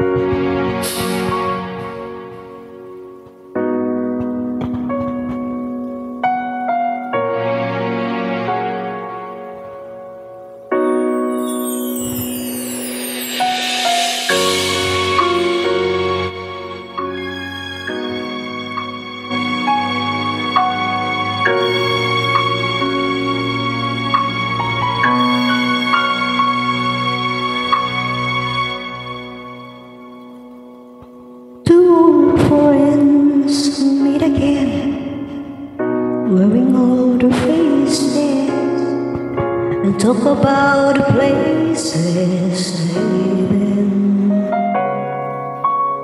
Two meet again, wearing older faces, and talk about the places they've been.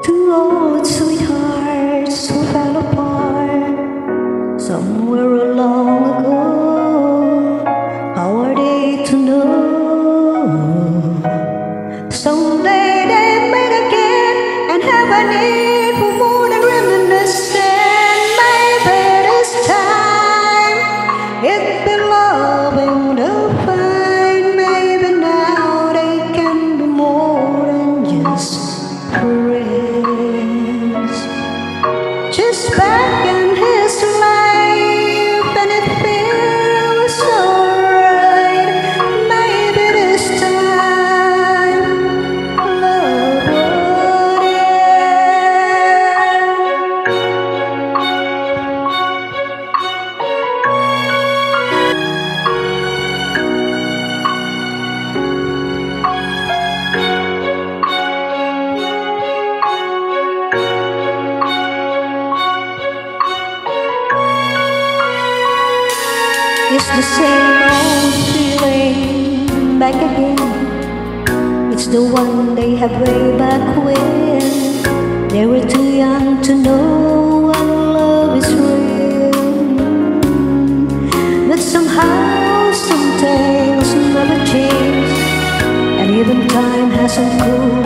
Two old sweethearts who fell apart somewhere long ago. How are they to know? Someday they meet again and have a It's the same old feeling back again. It's the one they had way back when they were too young to know what love is real. But somehow some things never change, and even time hasn't cooled